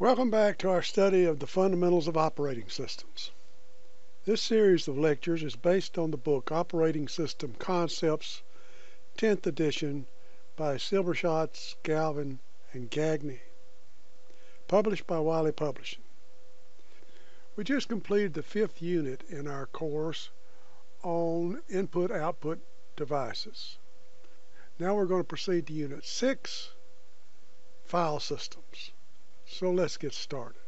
Welcome back to our study of the fundamentals of operating systems. This series of lectures is based on the book Operating System Concepts, 10th edition by Silberschatz, Galvin, and Gagne, published by Wiley Publishing. We just completed the fifth unit in our course on input-output devices. Now we're going to proceed to Unit 6, File Systems. So let's get started.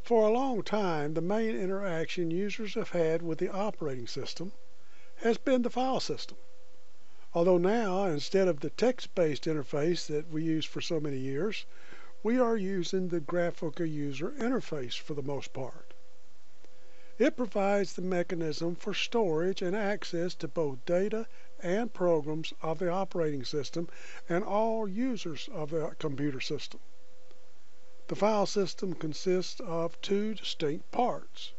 For a long time, the main interaction users have had with the operating system has been the file system. Although now, instead of the text-based interface that we used for so many years, we are using the graphical user interface for the most part. It provides the mechanism for storage and access to both data and programs of the operating system and all users of the computer system. The file system consists of two distinct parts.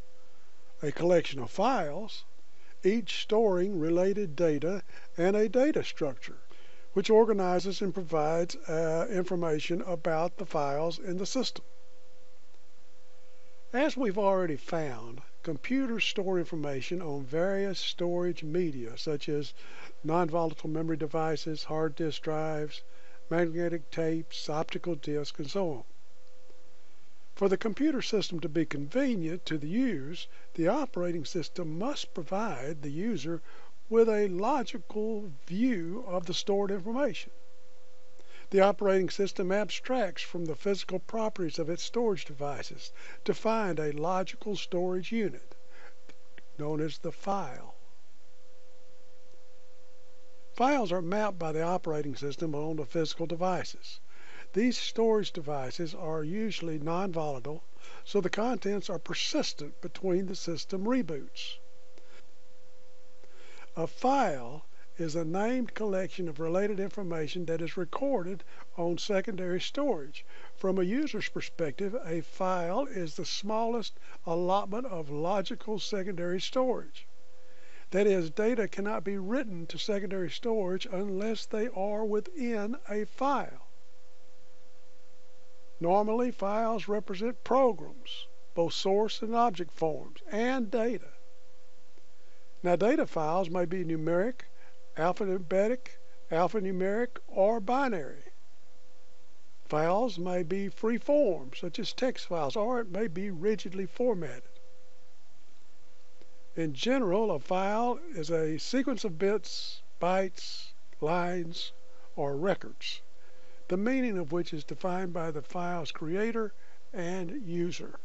A collection of files, each storing related data, and a data structure, which organizes and provides uh, information about the files in the system. As we've already found, computers store information on various storage media such as non-volatile memory devices, hard disk drives, magnetic tapes, optical disks, and so on. For the computer system to be convenient to the use, the operating system must provide the user with a logical view of the stored information. The operating system abstracts from the physical properties of its storage devices to find a logical storage unit, known as the file. Files are mapped by the operating system onto physical devices. These storage devices are usually non-volatile, so the contents are persistent between the system reboots. A file is a named collection of related information that is recorded on secondary storage. From a user's perspective, a file is the smallest allotment of logical secondary storage. That is, data cannot be written to secondary storage unless they are within a file. Normally, files represent programs, both source and object forms, and data. Now, data files may be numeric, alphabetic, alphanumeric, or binary. Files may be free form, such as text files, or it may be rigidly formatted. In general, a file is a sequence of bits, bytes, lines, or records, the meaning of which is defined by the file's creator and user.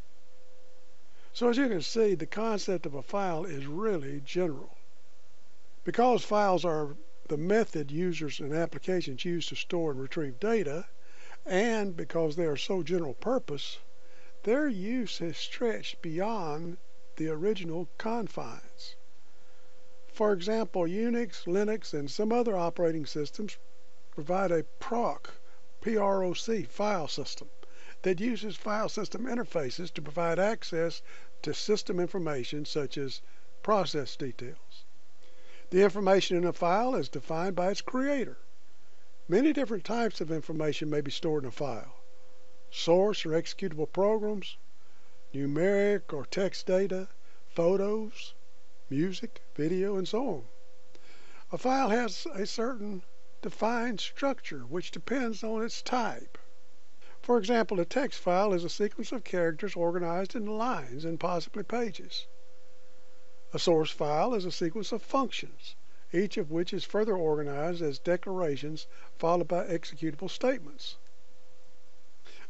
So as you can see, the concept of a file is really general. Because files are the method users and applications use to store and retrieve data, and because they are so general purpose, their use has stretched beyond the original confines. For example, Unix, Linux, and some other operating systems provide a PROC, P-R-O-C, file system that uses file system interfaces to provide access to system information such as process details. The information in a file is defined by its creator. Many different types of information may be stored in a file. Source or executable programs, numeric or text data, photos, music, video, and so on. A file has a certain defined structure which depends on its type. For example, a text file is a sequence of characters organized in lines and possibly pages. A source file is a sequence of functions, each of which is further organized as declarations followed by executable statements.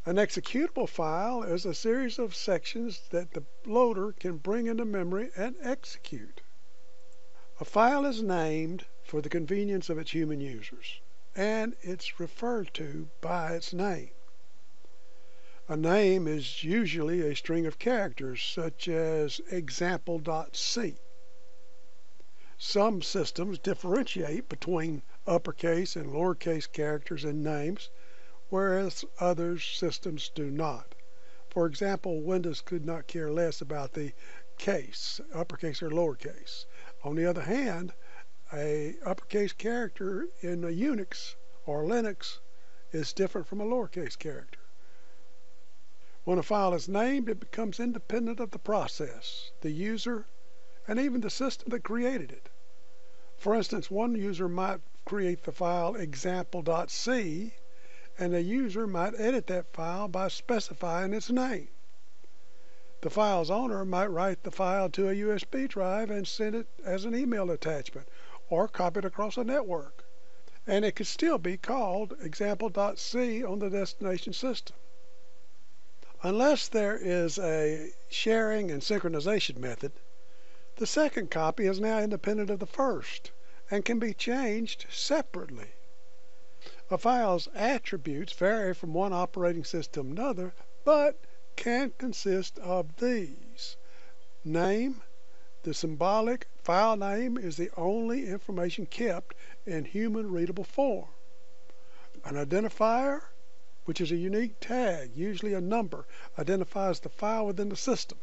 An executable file is a series of sections that the loader can bring into memory and execute. A file is named for the convenience of its human users, and it's referred to by its name. A name is usually a string of characters such as example.c. Some systems differentiate between uppercase and lowercase characters in names, whereas other systems do not. For example, Windows could not care less about the case, uppercase or lowercase. On the other hand, a uppercase character in a Unix or Linux is different from a lowercase character. When a file is named, it becomes independent of the process, the user, and even the system that created it. For instance, one user might create the file example.c and a user might edit that file by specifying its name. The file's owner might write the file to a USB drive and send it as an email attachment or copy it across a network. And it could still be called example.c on the destination system. Unless there is a sharing and synchronization method, the second copy is now independent of the first and can be changed separately. A file's attributes vary from one operating system to another, but can consist of these. Name, the symbolic file name is the only information kept in human readable form. An identifier, which is a unique tag, usually a number, identifies the file within the system.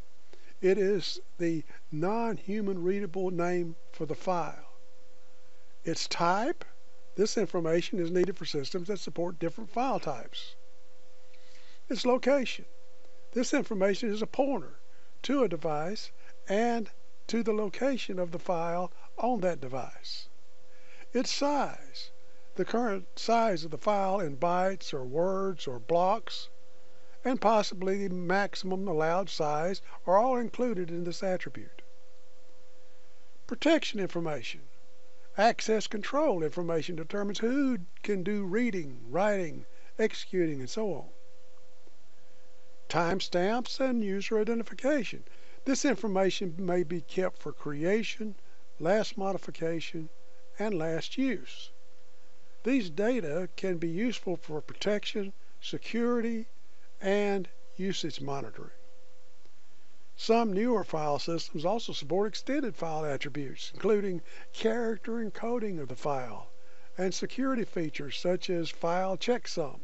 It is the non-human readable name for the file. Its type, this information is needed for systems that support different file types. Its location. This information is a pointer to a device and to the location of the file on that device. Its size. The current size of the file in bytes or words or blocks and possibly the maximum allowed size are all included in this attribute. Protection information. Access control information determines who can do reading, writing, executing, and so on. Timestamps and user identification. This information may be kept for creation, last modification, and last use. These data can be useful for protection, security, and usage monitoring. Some newer file systems also support extended file attributes, including character encoding of the file and security features such as file checksum.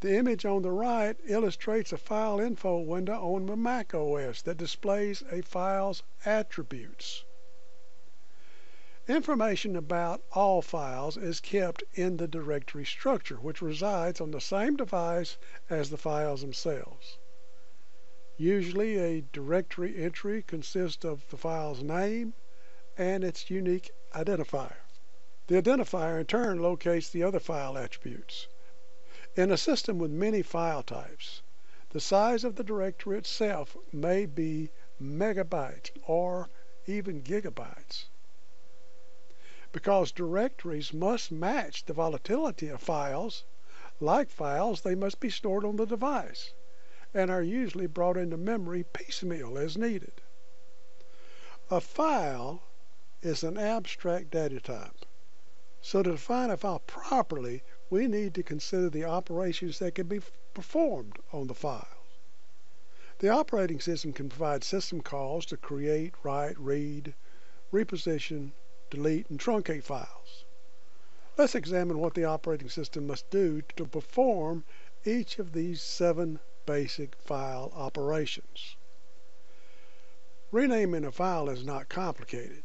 The image on the right illustrates a file info window on the Mac OS that displays a file's attributes. Information about all files is kept in the directory structure, which resides on the same device as the files themselves. Usually a directory entry consists of the file's name and its unique identifier. The identifier in turn locates the other file attributes. In a system with many file types, the size of the directory itself may be megabytes or even gigabytes. Because directories must match the volatility of files, like files, they must be stored on the device and are usually brought into memory piecemeal as needed. A file is an abstract data type. So to define a file properly, we need to consider the operations that can be performed on the file. The operating system can provide system calls to create, write, read, reposition, delete, and truncate files. Let's examine what the operating system must do to perform each of these seven basic file operations. Renaming a file is not complicated.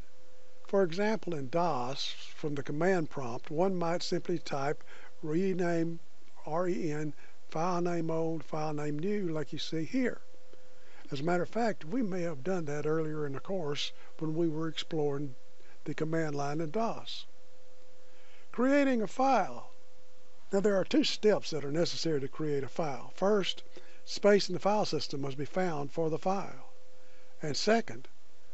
For example, in DOS, from the command prompt, one might simply type rename ren file name old, file name new, like you see here. As a matter of fact, we may have done that earlier in the course when we were exploring the command line in DOS. Creating a file. Now there are two steps that are necessary to create a file. First, Space in the file system must be found for the file. And second,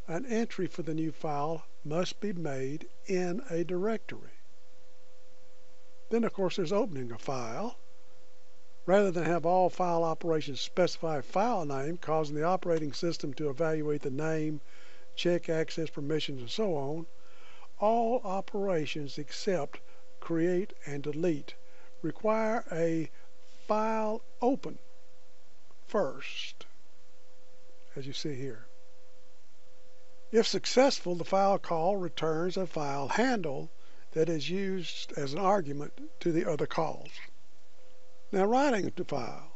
an entry for the new file must be made in a directory. Then, of course, there's opening a file. Rather than have all file operations specify a file name, causing the operating system to evaluate the name, check access permissions, and so on, all operations except create and delete require a file open first, as you see here. If successful, the file call returns a file handle that is used as an argument to the other calls. Now writing a file.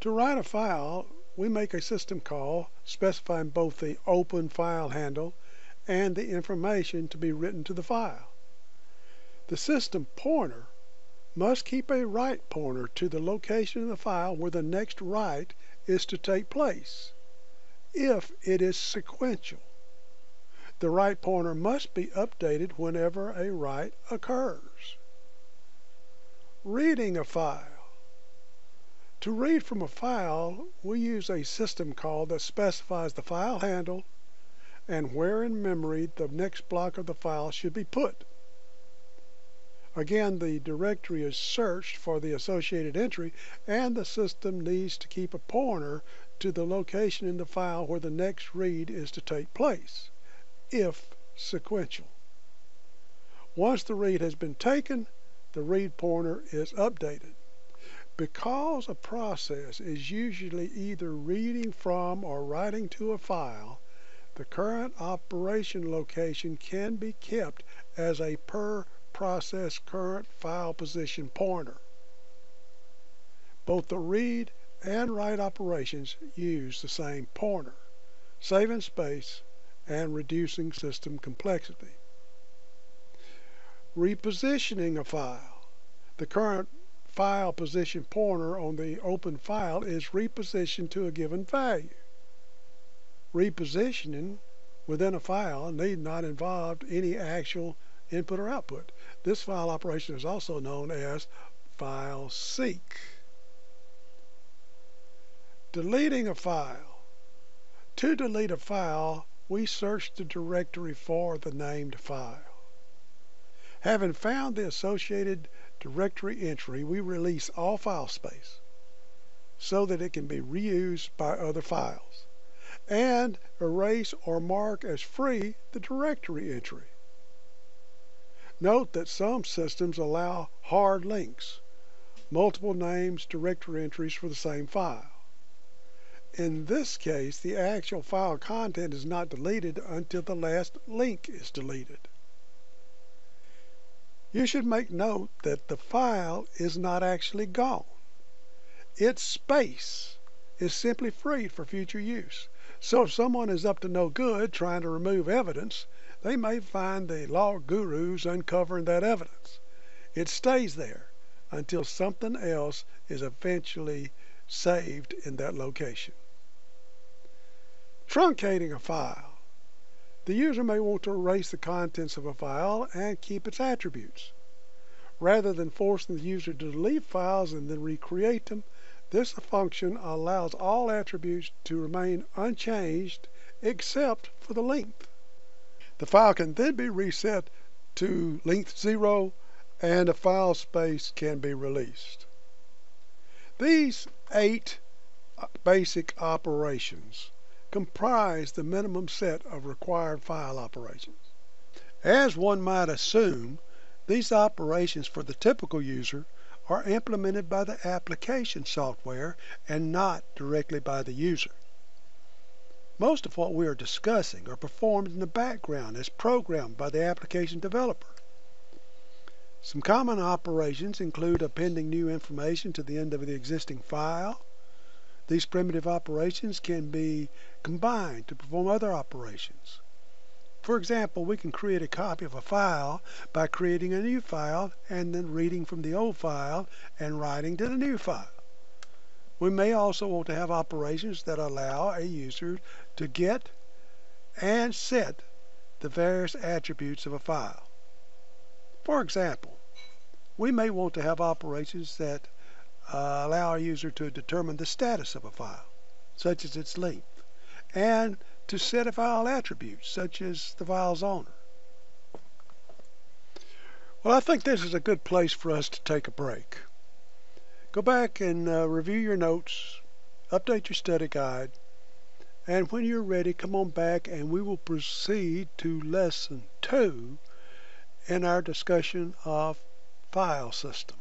To write a file, we make a system call specifying both the open file handle and the information to be written to the file. The system pointer must keep a write pointer to the location of the file where the next write is to take place, if it is sequential. The write pointer must be updated whenever a write occurs. Reading a file. To read from a file, we use a system call that specifies the file handle and where in memory the next block of the file should be put. Again, the directory is searched for the associated entry and the system needs to keep a pointer to the location in the file where the next read is to take place, if sequential. Once the read has been taken, the read pointer is updated. Because a process is usually either reading from or writing to a file, the current operation location can be kept as a per process current file position pointer. Both the read and write operations use the same pointer, saving space and reducing system complexity. Repositioning a file. The current file position pointer on the open file is repositioned to a given value. Repositioning within a file need not involve any actual input or output. This file operation is also known as file seek. Deleting a file. To delete a file, we search the directory for the named file. Having found the associated directory entry, we release all file space so that it can be reused by other files and erase or mark as free the directory entry. Note that some systems allow hard links, multiple names directory entries for the same file. In this case, the actual file content is not deleted until the last link is deleted. You should make note that the file is not actually gone. Its space is simply freed for future use. So if someone is up to no good trying to remove evidence, they may find the law gurus uncovering that evidence. It stays there until something else is eventually saved in that location. Truncating a file. The user may want to erase the contents of a file and keep its attributes. Rather than forcing the user to delete files and then recreate them, this function allows all attributes to remain unchanged except for the length. The file can then be reset to length 0 and a file space can be released. These eight uh, basic operations comprise the minimum set of required file operations. As one might assume, these operations for the typical user are implemented by the application software and not directly by the user. Most of what we are discussing are performed in the background as programmed by the application developer. Some common operations include appending new information to the end of the existing file, these primitive operations can be combined to perform other operations. For example, we can create a copy of a file by creating a new file and then reading from the old file and writing to the new file. We may also want to have operations that allow a user to get and set the various attributes of a file. For example, we may want to have operations that uh, allow a user to determine the status of a file, such as its length, and to set a file attribute, such as the file's owner. Well, I think this is a good place for us to take a break. Go back and uh, review your notes, update your study guide, and when you're ready, come on back and we will proceed to lesson two in our discussion of file system.